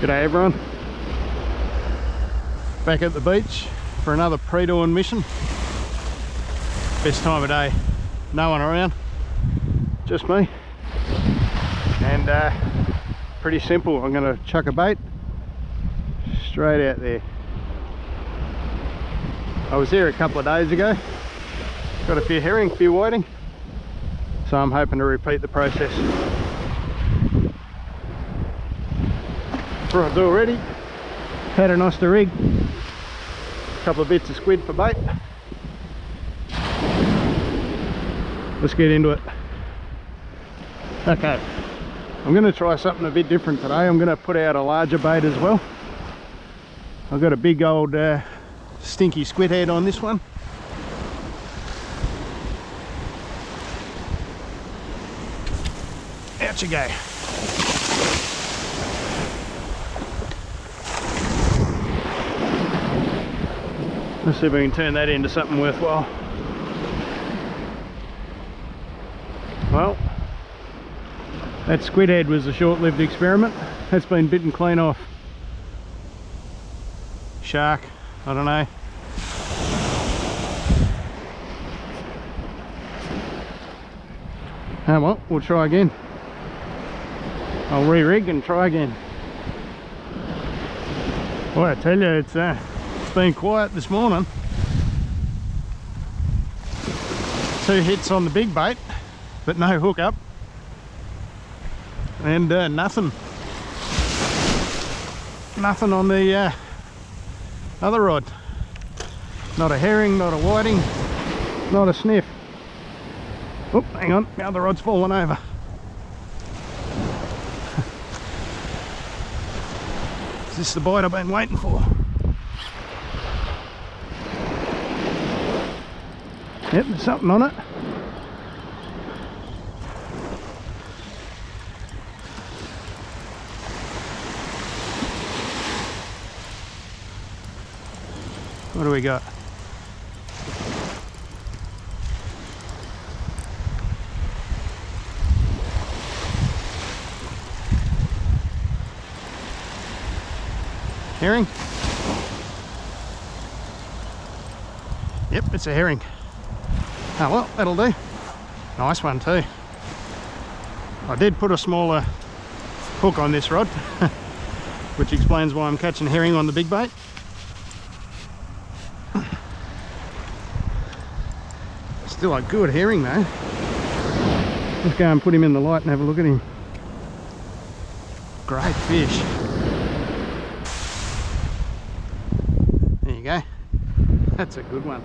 G'day everyone. Back at the beach for another pre-dawn mission. Best time of day. No one around. Just me. And uh, pretty simple. I'm going to chuck a bait straight out there. I was here a couple of days ago. Got a few herring, a few whiting. So I'm hoping to repeat the process. Rod's already. Had an oyster rig. A couple of bits of squid for bait. Let's get into it. Okay. I'm going to try something a bit different today. I'm going to put out a larger bait as well. I've got a big old uh, stinky squid head on this one. Out you go. Let's see if we can turn that into something worthwhile. Well, that squid head was a short-lived experiment. That's been bitten clean off. Shark, I don't know. Oh well, we'll try again. I'll re-rig and try again. Boy, I tell you, it's, uh, it's been quiet this morning. Two hits on the big bait, but no hook up. And uh, nothing. Nothing on the uh, other rod. Not a herring, not a whiting, not a sniff. Oh, hang on, Now the other rod's fallen over. Is this the bite I've been waiting for? Yep, there's something on it. What do we got? Herring? Yep, it's a herring. Oh well, that'll do. Nice one too. I did put a smaller hook on this rod, which explains why I'm catching herring on the big bait. Still a good herring though. Let's go and put him in the light and have a look at him. Great fish. There you go. That's a good one.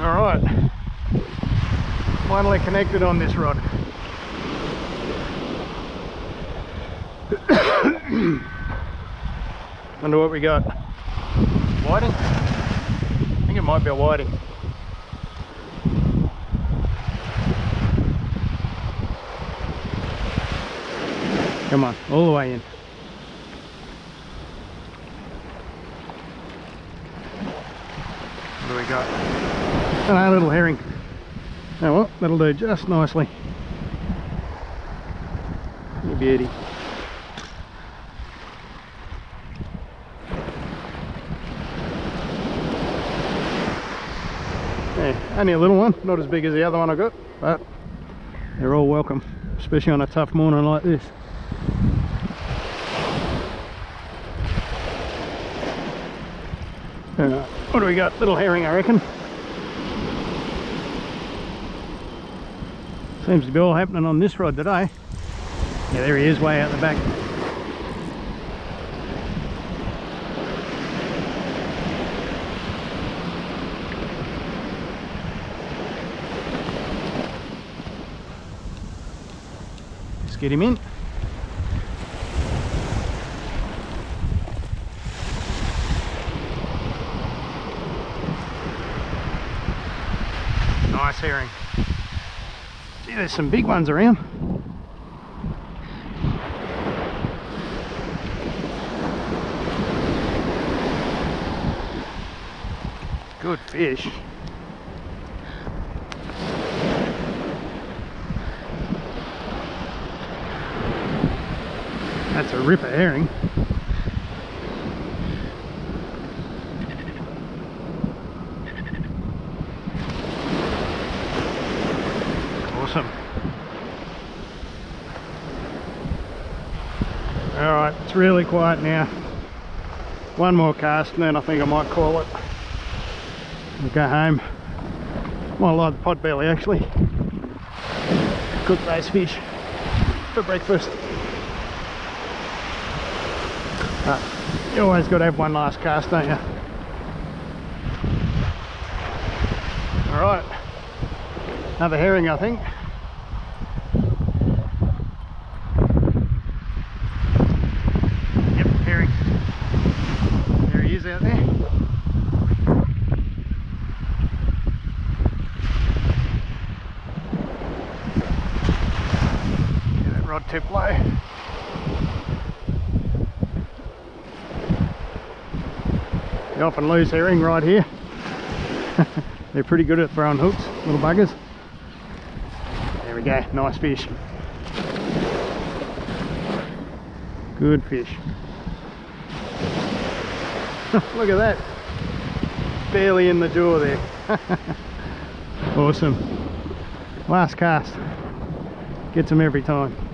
All right, finally connected on this rod. Wonder what we got. Whiting? I think it might be a whiting. Come on, all the way in. What do we got? A little herring. Oh well, that'll do just nicely. You beauty. Yeah, only a little one, not as big as the other one I got, but they're all welcome, especially on a tough morning like this. Alright, what do we got? Little herring, I reckon. Seems to be all happening on this rod today. Yeah, there he is way out the back. Let's get him in. Nice herring. Gee, there's some big ones around. Good fish. That's a ripper herring. Awesome. Alright, it's really quiet now. One more cast and then I think I might call it. We'll go home. Might like the pot belly actually. Cook those fish for breakfast. But you always got to have one last cast, don't you? Alright. Another herring, I think. Yep, herring. There he is out there. Get that rod tip. You often lose herring right here. They're pretty good at throwing hooks, little buggers. There we go, nice fish. Good fish. Look at that. Barely in the jaw there. awesome. Last cast. Gets them every time.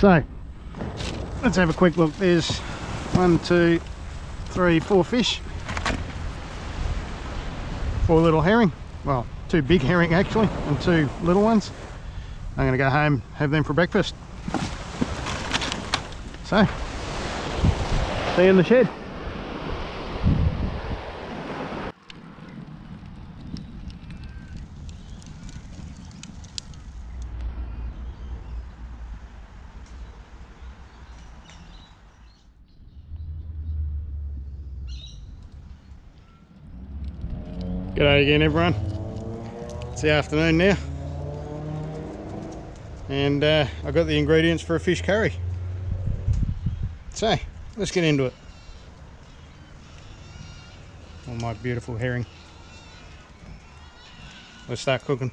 So, let's have a quick look. There's one, two, three, four fish. Four little herring. Well, two big herring actually, and two little ones. I'm gonna go home, have them for breakfast. So, see you in the shed. G'day again everyone. It's the afternoon now. And uh, I got the ingredients for a fish curry. So, let's get into it. Oh my beautiful herring. Let's start cooking.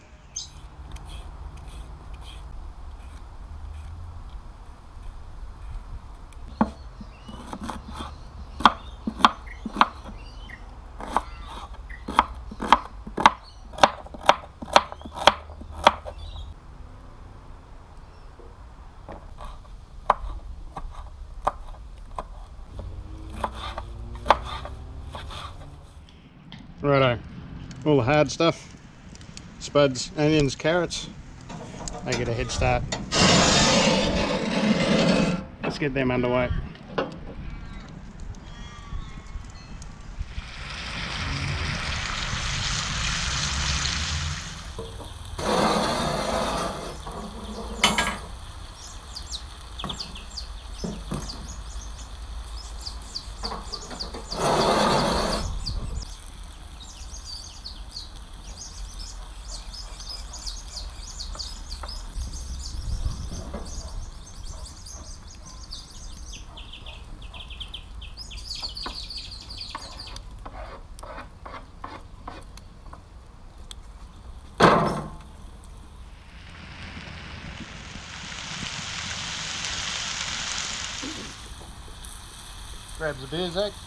Righto, all the hard stuff, spuds, onions, carrots, they get a head start. Let's get them underway. Grabs a beer, Zach.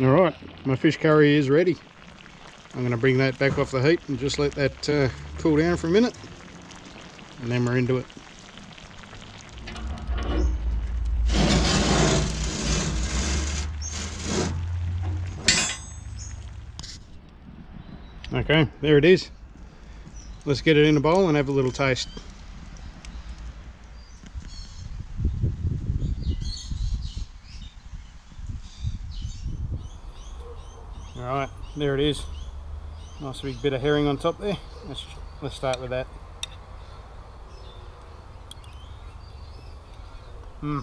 All right, my fish curry is ready. I'm going to bring that back off the heat and just let that uh, cool down for a minute. And then we're into it. Okay, there it is. Let's get it in a bowl and have a little taste. All right, there it is. Nice big bit of herring on top there. Let's let's start with that. Hmm.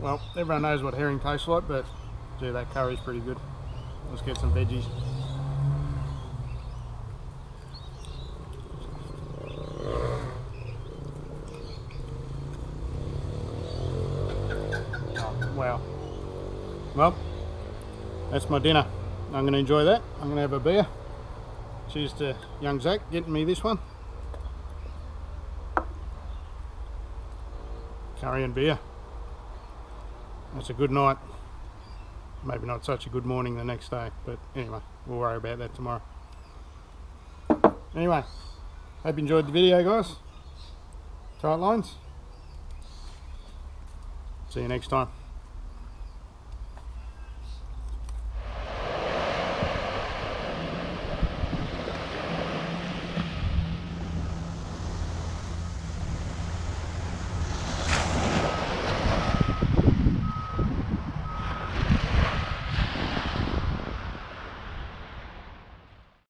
Well, everyone knows what herring tastes like, but gee, that curry's pretty good. Let's get some veggies. Oh, wow. Well, that's my dinner. I'm going to enjoy that. I'm going to have a beer. Cheers to young Zach getting me this one. Curry and beer. That's a good night. Maybe not such a good morning the next day, but anyway, we'll worry about that tomorrow. Anyway, hope you enjoyed the video, guys. Tight lines. See you next time.